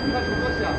Kita sudah siap.